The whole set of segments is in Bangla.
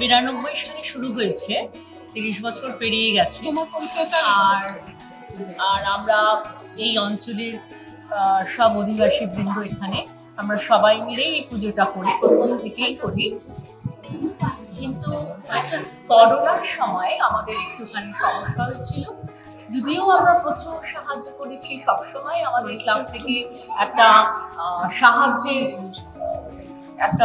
বিরানব্বই সালে শুরু হয়েছে। তিরিশ বছর পেরিয়ে গেছে। আর আর আমরা এই অঞ্চলের সব অধিবাসী বৃন্দ এখানে আমরা সবাই মিলেই এই পুজোটা করি প্রথম থেকেই করি। কিন্তু একটা করোনার সময় আমাদের একটুখানি সমস্যা হচ্ছিল। যদিও আমরা প্রচুর সাহায্য করেছি সবসময় আমাদের ক্লাব থেকে একটা সাহায্যের একটা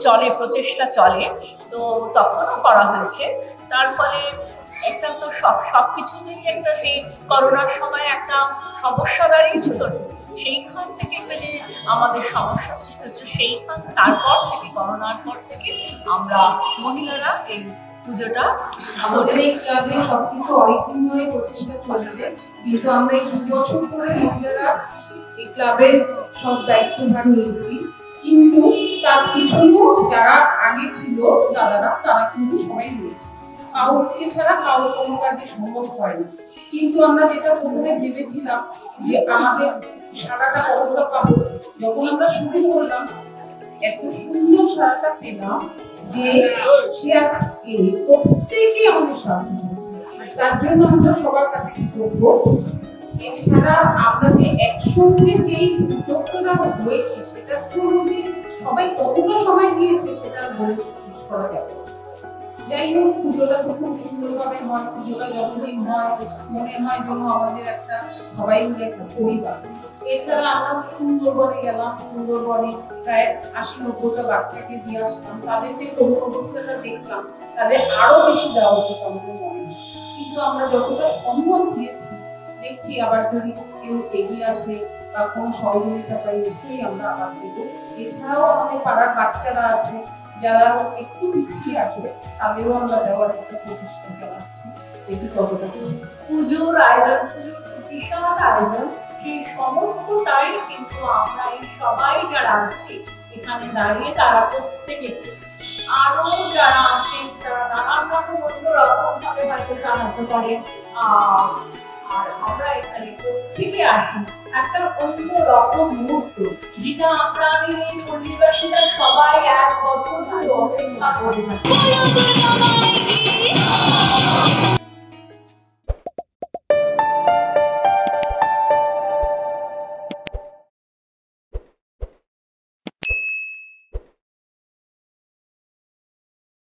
চলে, প্রচেষ্টা চলে। তো তখনও করা হয়েছে। তার ফলে একটা তো সব সব কিছুতেই একটা সেই করোনার সময় একটা সমস্যা দাঁড়িয়েছিল। সেইখান থেকে একটা যে আমাদের সমস্যা সৃষ্টি হচ্ছে সেইখান, তারপর থেকে, করোনার পর থেকে আমরা মহিলারা এই পুজোটা আমাদের এই ক্লাবে সবকিছু অনেকদিন ধরে প্রচেষ্টা চলছে। কিন্তু আমরা এই দু বছর ধরে মহিলারা এই ক্লাবের সব দায়িত্বভার নিয়েছি। কিন্তু তার পিছনেও যারা আগে ছিল দাদারা, তারা কিন্তু সবাই রয়েছে। কাউকে ছাড়া কারোর কোনো কাজে সম্ভব হয় না। কিন্তু আমরা যেটা প্রথমে ভেবেছিলাম যে আমাদের সারাটা কতটা পাবো, যখন আমরা শুরু করলাম, এত সুন্দর সারাটা পেলাম যে সে আর কে প্রত্যেকে আমাদের সাহায্য করেছে। তার জন্য আমরা সবার কাছে কৃতজ্ঞ। এছাড়া আমরা যে একসঙ্গে যেই উদ্যোক্তারা হয়েছে সেটার জন্য যে সবাই কতটা সময় দিয়েছে সেটা বলে করা যাবে যাই হোক, পুজোটা তো খুব সুন্দরভাবে হয়, পুজোটা যতদিন হয়, মনে হয় যেন আমাদের একটা সবাই মিলে একটা পরিবার। এছাড়া আমরা সুন্দরবনে গেলাম, সুন্দরবনে প্রায় আশি নব্বইটা বাচ্চাকে দিয়ে আসলাম। তাদের যে করুণ অবস্থাটা দেখলাম, তাদের আরও বেশি দেওয়া উচিত আমাদের মনে কিন্তু আমরা যতটা সম্ভব দিয়েছি দেখছি আবার যদি কেউ এগিয়ে আসে বা কোনো সহযোগিতা পাই নিশ্চয়ই আমরা আবার দেবো এছাড়াও আমাদের পাড়ার বাচ্চারা আছে যারা একটু পিছিয়ে আছে তাদেরও আমরা দেওয়ার একটা প্রচেষ্টা চালাচ্ছি। দেখি কতটা পুজোর আয়োজন পুজোর বিশাল আয়োজন। সেই সমস্তটাই কিন্তু আমরা এই সবাই যারা আছি এখানে দাঁড়িয়ে তারা প্রত্যেকে আরও যারা আছেন তারা নানান রকম অন্য রকম ভাবে হয়তো সাহায্য করে আহ, আর আমরা এখানে প্রত্যেকে আসি একটা অন্য রকম মুহূর্ত, যেটা আমরা এই পল্লীবাসীরা সবাই এক বছর ধরে অপেক্ষা করে থাকি।